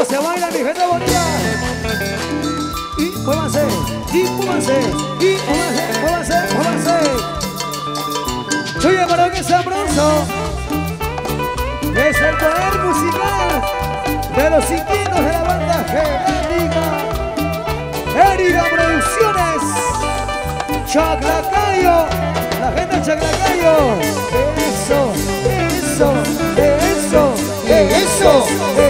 ¿Cómo se baila mi gente bonita? Y muévanse, y muévanse, y muévanse, muévanse, muévanse. Oye, para que sabroso. Es el poder musical de los inquietos de la banda genética. Erika Producciones. Chaclacayo. La gente de Chaclacayo. Eso, eso, eso, eso.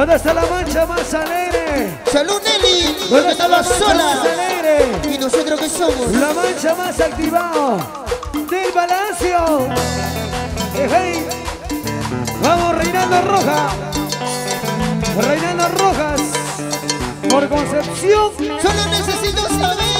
¿Dónde está la mancha más alegre? Salud Nelly, ¿Dónde está la alegre? ¿Y nosotros qué somos? La mancha más activada del Palacio. Hey. Vamos, Reinaldo Roja. Reinaldo Rojas. Por Concepción. Solo necesito saber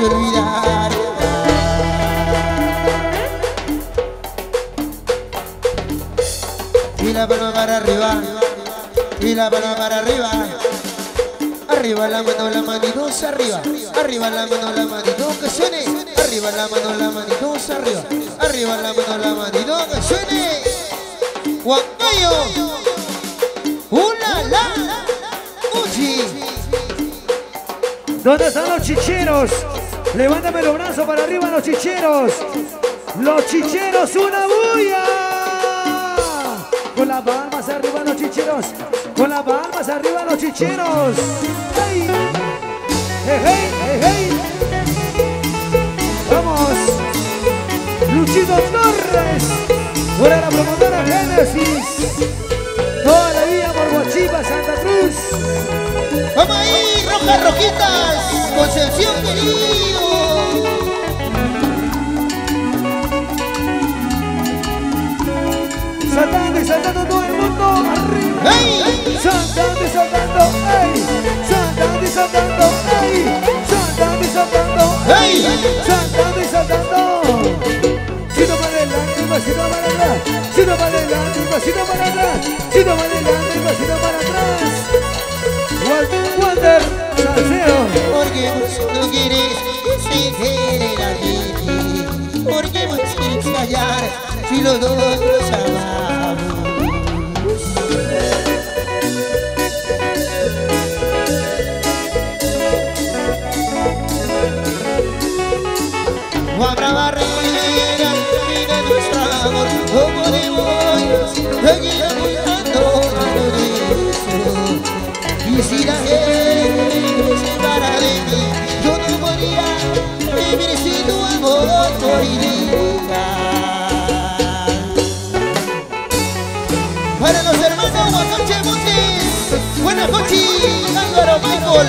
así olvidar Y la palma para arriba, y la palma para arriba. Arriba la mano, la manitos arriba. Arriba la mano, la manito que suene. Arriba la mano, la manitos arriba. Arriba la mano, la manito que suene. Huancayo. ¡Ula la! ¿Dónde están los chicheros? Levántame los brazos para arriba los chicheros. Los chicheros, una bulla. Con las palmas arriba los chicheros. Con las palmas arriba los chicheros. ¡Hey! ¡Hey, hey, hey! ¡Vamos! Luchito Torres. Por la promotora Génesis. Toda la vida por Guachipa, Santa Cruz. ¡Vamos ahí, rojas, rojitas! ¡Concepción querido! Saltando todo el mundo arriba. ¡Ey! Saltando y saltando, ey. Saltando y saltando, ey. Saltando y saltando, ¡Ey! Saltando y saltando. Sino para adelante, y pasito para atrás. Sino para adelante, y pasito para atrás. Sino para adelante, y pasito para atrás. Wal- Walter, salseo. Porque vos no quieres sin querer a ti Porque vos quieres callar si los dos nos amamos. Noches, Álvaro Michael,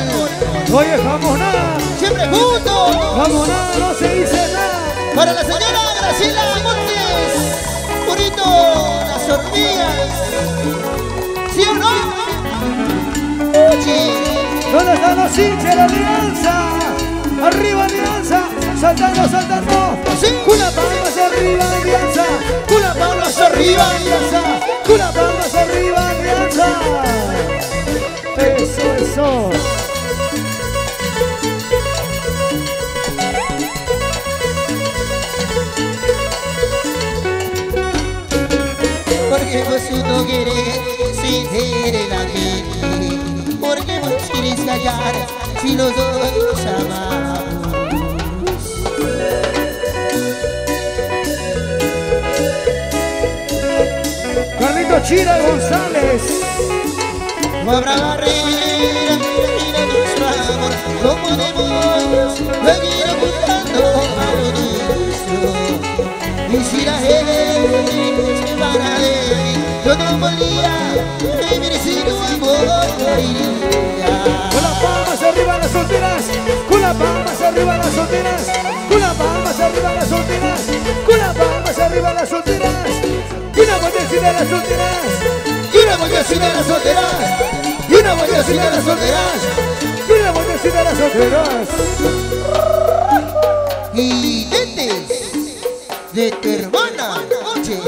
Oye, vamos nada, siempre juntos. vamos nada, no se dice nada. Para la señora Graciela Montes, Purito, las hormigas. ¿Sí o no? Oye, ¿Dónde están los hinchas de la alianza? Arriba alianza, saltando, saltando. Sí. Una palmas arriba alianza, una palmas arriba alianza, una palmas Eso, porque vos no querés sinceridad aquí. Porque vos quieres callar si los dos amamos. Carlito Chira González. Yo no podría vivir sin tu amor. Con las palmas arriba las solteras, con las palmas arriba las solteras, con las palmas arriba las solteras, con las palmas arriba las solteras. Una las solteras, una las solteras, las solteras, y una botecita de las solteras. y de tu hermana. Oye.